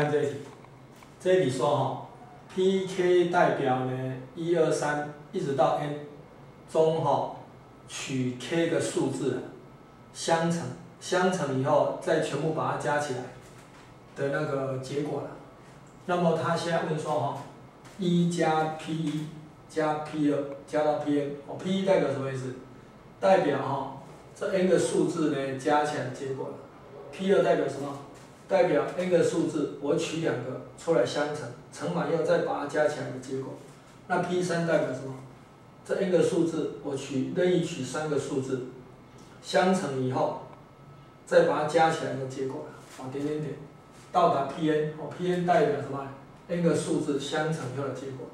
看这一题，这一题说哈，PK 代表呢一二三一直到 n 中哈，取 k 的数字相乘，相乘以后再全部把它加起来的那个结果了。那么他现在问说哈，一加 P 一加 P 二加到 Pn，哦 P 一代表什么意思？代表哈这 n 个数字呢加起来的结果了。P 二代表什么？代表 n 个数字，我取两个出来相乘，乘满以后再把它加起来的结果。那 P 三代表什么？这 n 个数字，我取任意取三个数字，相乘以后，再把它加起来的结果。啊，点点点，到达 Pn，哦，Pn 代表什么？n 个数字相乘后的结果。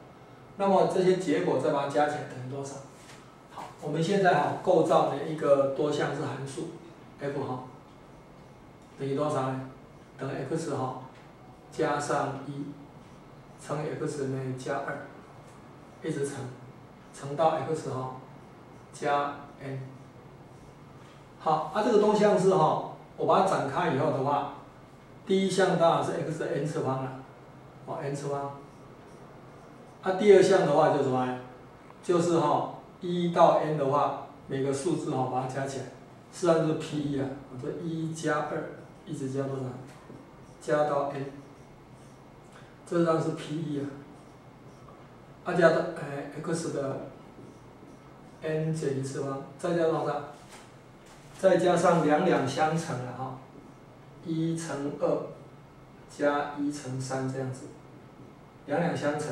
那么这些结果再把它加起来等于多少？好，我们现在哈构造的一个多项式函数 f 哈等于多少呢？等 x 哈加上一乘以 x 呢加二，一直乘，乘到 x 哈加 n。好，啊这个多项式哈，我把它展开以后的话，第一项当然是 x 的 n 次方了，哦 n 次方。啊第二项的话就是什么？就是哈一到 n 的话，每个数字哈把它加起来，实际上就是 p 一啊，这一加二一直加多少？加到 n，这张是 P 一啊，啊加到哎 x 的 n 减一次方，再加多少？再加上两两相乘了哈，一乘二加一乘三这样子，两两相乘，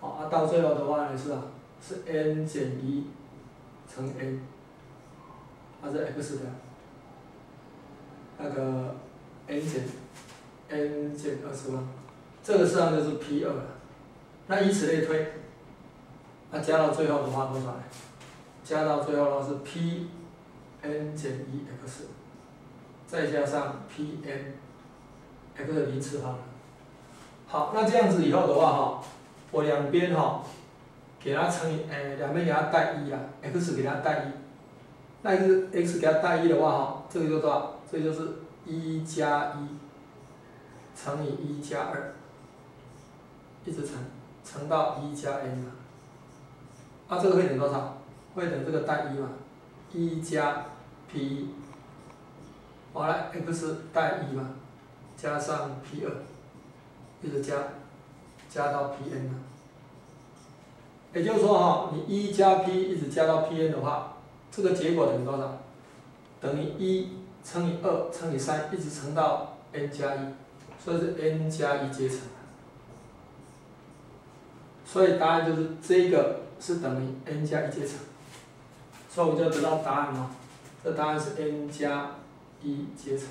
哦啊到最后的话呢是啊是 n 减一乘 n，啊是 x 的。那个减。n 减二次方，这个实际上就是 P 二了。那以此类推，那加到最后的话多少呢？加到最后的话是 P n 减一 x，再加上 P n x 的零次方。好，那这样子以后的话哈，我两边哈给它乘以，哎，两边给它带一啊，x 给它带一，那 x x 给它带一的话哈，这个就多少？这就是一加一。乘以一加二，一直乘，乘到一加 n 嘛，啊，这个会等于多少？会等这个带一嘛，一加 p，好了，x 带一嘛，加上 p 二，一直加，加到 Pn 嘛。也就是说哈，你一加 p 一直加到 Pn 的话，这个结果等于多少？等于一乘以二乘以三，一直乘到 n 加一。所以是 n 加一阶乘，所以答案就是这个是等于 n 加一阶乘，所以我们就得到答案了，这答案是 n 加一阶乘。